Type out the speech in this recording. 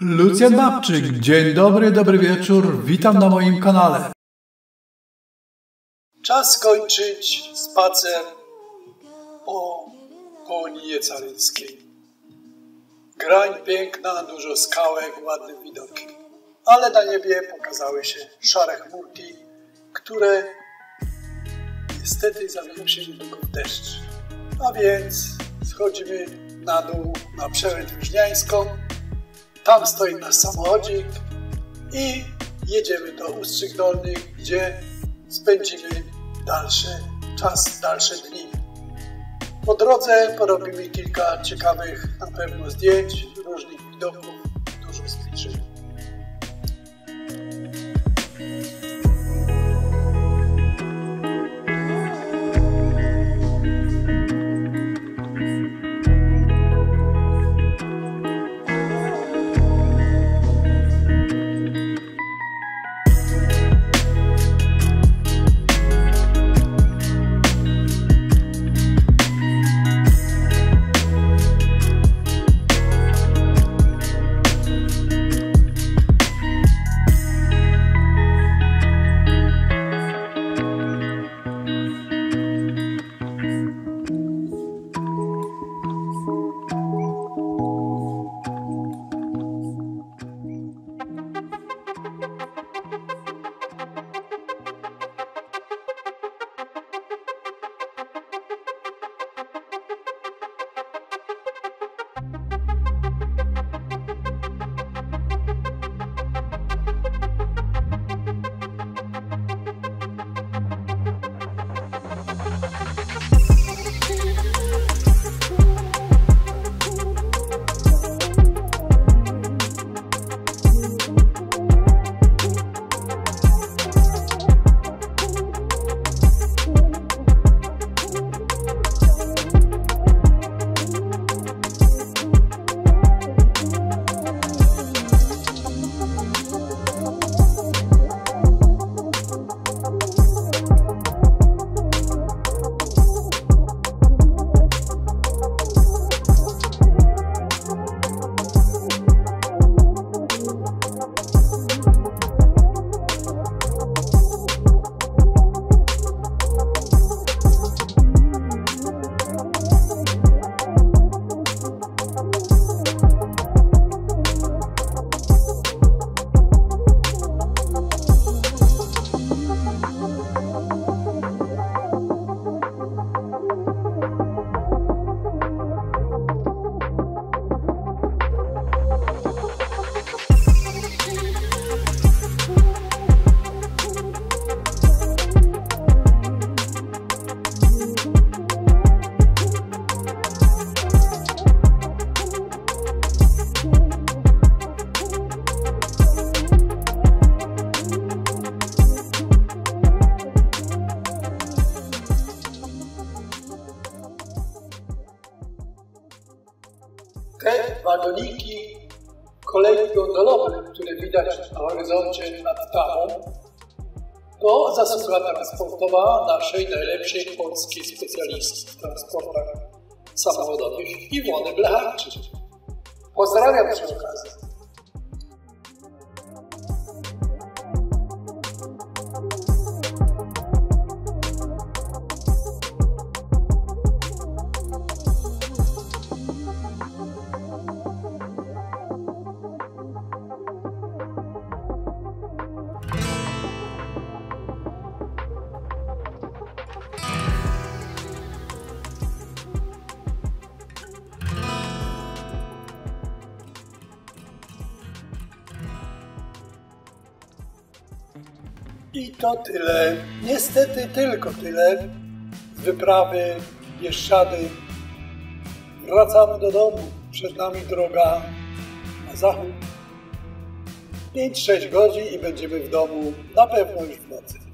Lucjan Babczyk, dzień dobry, dobry wieczór, witam na moim kanale. Czas skończyć spacer po Polii Caryckiej. Grań piękna, dużo skałek, ładny widok. Ale na niebie pokazały się szare chmurki, które niestety zamienią się niedługo w deszcz. A więc schodzimy na dół na przełęcz Wiźniańską. Tam stoi nasz samochodzik i jedziemy do Ustrych Dolnych, gdzie spędzimy dalszy czas, dalsze dni. Po drodze porobimy kilka ciekawych na pewno zdjęć, różnych widoków, gondolowej, które widać na horyzoncie nad Tamą, to zasługa transportowa naszej najlepszej polskiej specjalistki w transportach samochodowych Iwony Blecharczyk. Pozdrawiam przy okazji. I to tyle. Niestety tylko tyle z wyprawy Bieszczady. Wracamy do domu. Przed nami droga na zachód. 5-6 godzin i będziemy w domu na pewno już w nocy.